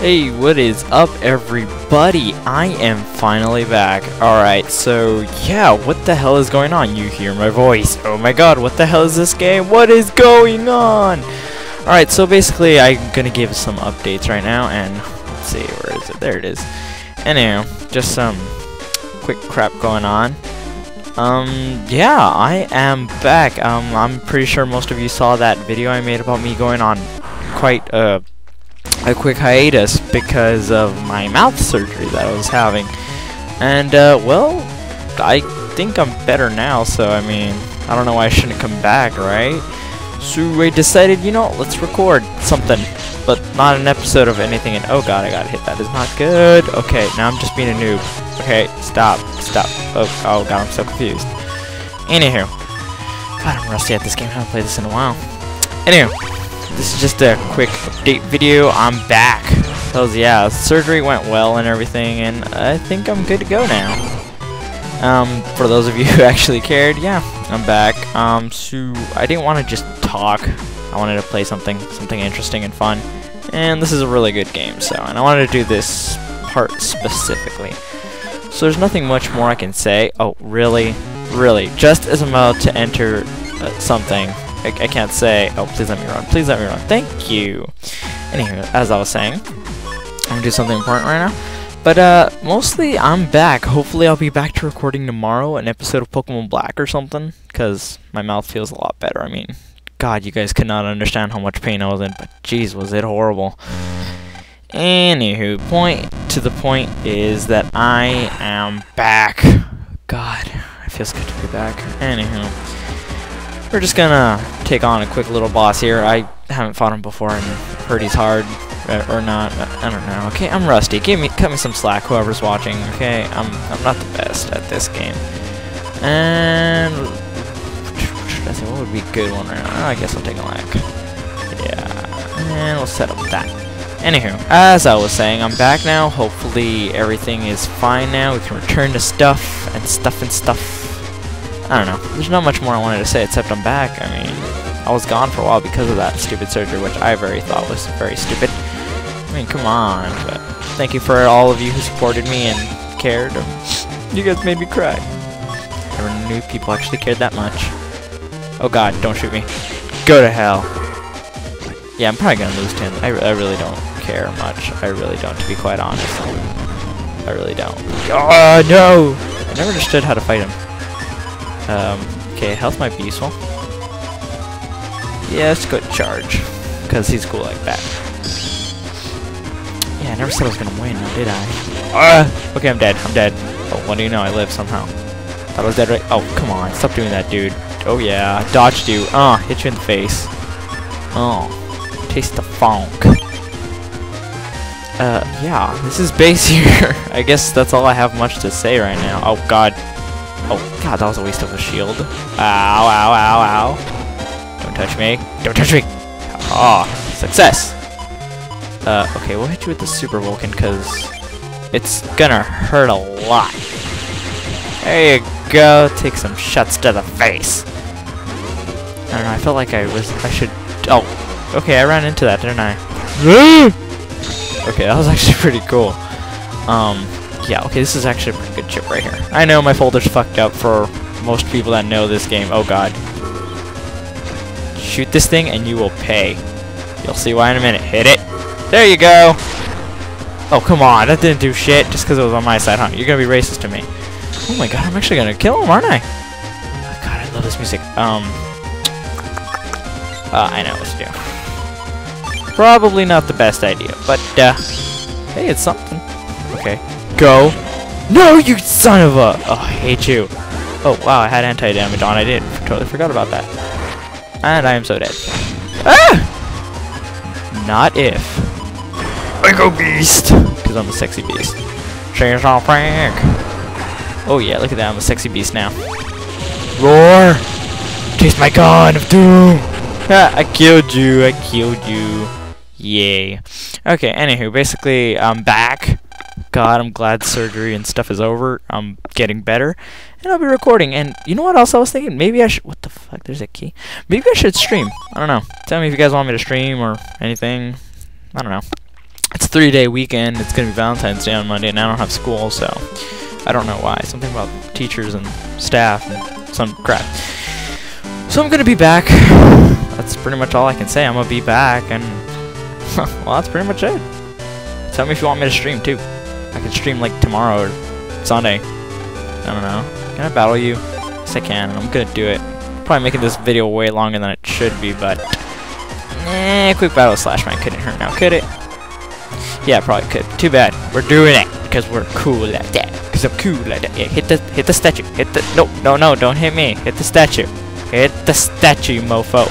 Hey, what is up everybody? I am finally back. Alright, so yeah, what the hell is going on? You hear my voice. Oh my god, what the hell is this game? What is going on? Alright, so basically I'm gonna give some updates right now and let's see, where is it? There it is. Anyhow, just some quick crap going on. Um, yeah, I am back. Um, I'm pretty sure most of you saw that video I made about me going on quite a a quick hiatus because of my mouth surgery that I was having. And, uh, well, I think I'm better now, so, I mean, I don't know why I shouldn't come back, right? So I decided, you know, let's record something, but not an episode of anything, and oh god, I gotta hit that, is not good. Okay, now I'm just being a noob. Okay, stop, stop. Oh, oh god, I'm so confused. Anywho. God, I'm rusty at this game, I haven't played this in a while. Anywho, this is just a quick update video. I'm back. Hells yeah, surgery went well and everything, and I think I'm good to go now. Um, for those of you who actually cared, yeah, I'm back. Um, so I didn't want to just talk. I wanted to play something, something interesting and fun. And this is a really good game, so, and I wanted to do this part specifically. So there's nothing much more I can say. Oh, really? Really? Just as I'm about to enter uh, something, I, I can't say, oh, please let me run, please let me run, thank you. Anywho, as I was saying, I'm gonna do something important right now. But, uh, mostly I'm back. Hopefully I'll be back to recording tomorrow an episode of Pokemon Black or something, because my mouth feels a lot better. I mean, God, you guys could not understand how much pain I was in, but jeez, was it horrible. Anywho, point to the point is that I am back. God, it feels good to be back. Anywho. We're just gonna take on a quick little boss here. I haven't fought him before and heard he's hard uh, or not. I don't know. Okay, I'm rusty. Give me, cut me some slack, whoever's watching. Okay, I'm, I'm not the best at this game. And I say what would be a good one right now? I guess I'll take a lack. Yeah, and we'll set up that. Anywho, as I was saying, I'm back now. Hopefully everything is fine now. We can return to stuff and stuff and stuff I don't know. There's not much more I wanted to say except I'm back. I mean, I was gone for a while because of that stupid surgery, which I very thought was very stupid. I mean, come on. But thank you for all of you who supported me and cared. You guys made me cry. Never knew people actually cared that much. Oh god, don't shoot me. Go to hell. Yeah, I'm probably gonna lose to him. I, I really don't care much. I really don't, to be quite honest. I really don't. Oh, no! I never understood how to fight him. Um, okay, health might be useful. Yeah, let's go charge. Because he's cool like that. Yeah, I never said I was gonna win, did I? Uh, okay, I'm dead. I'm dead. Oh, what do you know? I live somehow. Thought I was dead right- Oh, come on. Stop doing that, dude. Oh, yeah. Dodged you. Oh, hit you in the face. Oh. Taste the funk. Uh, yeah. This is base here. I guess that's all I have much to say right now. Oh, God. Oh, God, that was a waste of a shield. Ow, ow, ow, ow. Don't touch me. Don't touch me! Ah, success! Uh, okay, we'll hit you with the Super Vulcan, because it's gonna hurt a lot. There you go, take some shots to the face. I don't know, I felt like I was, I should, oh, okay, I ran into that, didn't I? okay, that was actually pretty cool. Um, yeah, okay, this is actually a pretty good chip right here. I know my folder's fucked up for most people that know this game. Oh god. Shoot this thing and you will pay. You'll see why in a minute. Hit it. There you go. Oh, come on. That didn't do shit just because it was on my side, huh? You're going to be racist to me. Oh my god, I'm actually going to kill him, aren't I? Oh god, I love this music. Um, uh, I know what to do. Probably not the best idea, but, uh, hey, it's something. Okay go. No, you son of a... Oh, I hate you. Oh, wow, I had anti-damage on. I did. Totally forgot about that. And I am so dead. Ah! Not if. I go beast! Because I'm a sexy beast. Change on Frank! Oh yeah, look at that. I'm a sexy beast now. Roar! Taste my gun of doom! Ah, I killed you. I killed you. Yay. Okay, anywho, basically, I'm back. God, I'm glad surgery and stuff is over. I'm getting better. And I'll be recording. And you know what else I was thinking? Maybe I should... What the fuck? There's a key. Maybe I should stream. I don't know. Tell me if you guys want me to stream or anything. I don't know. It's a three-day weekend. It's gonna be Valentine's Day on Monday, and I don't have school, so I don't know why. Something about teachers and staff and some crap. So I'm gonna be back. That's pretty much all I can say. I'm gonna be back, and well, that's pretty much it. Tell me if you want me to stream too. I can stream like tomorrow or Sunday. I don't know. Can I battle you? Yes, I can, and I'm gonna do it. Probably making this video way longer than it should be, but eh, quick battle slash man couldn't hurt now, could it? Yeah, probably could. Too bad. We're doing it because we're cool like that. Because I'm cool like that. Yeah, hit the hit the statue. Hit the no no no don't hit me. Hit the statue. Hit the statue, mofo.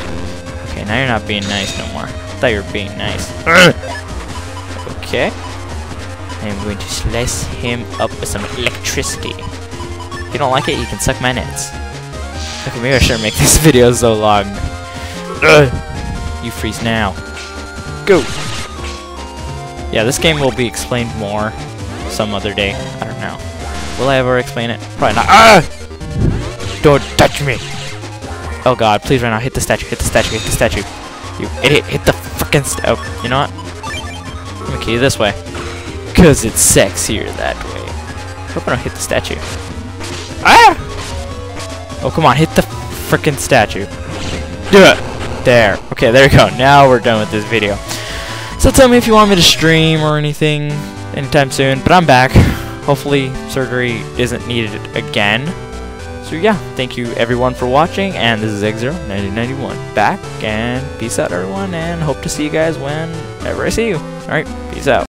Okay, now you're not being nice no more. I thought you were being nice. okay. I'm going to slice him up with some electricity. If you don't like it, you can suck my nuts. Okay, maybe I shouldn't make this video so long. Ugh. You freeze now. Go! Yeah, this game will be explained more some other day. I don't know. Will I ever explain it? Probably not. Ah! Don't touch me! Oh god, please right now, hit the statue, hit the statue, hit the statue. You idiot, hit the frickin' st- Oh, you know what? I'm me key this way. Cause it's sexier that way. Hope I don't hit the statue. Ah! Oh, come on, hit the freaking statue. Do it! There. Okay, there you go. Now we're done with this video. So tell me if you want me to stream or anything anytime soon. But I'm back. Hopefully surgery isn't needed again. So yeah, thank you everyone for watching, and this is XZero9091 back, and peace out everyone, and hope to see you guys whenever I see you. Alright, peace out.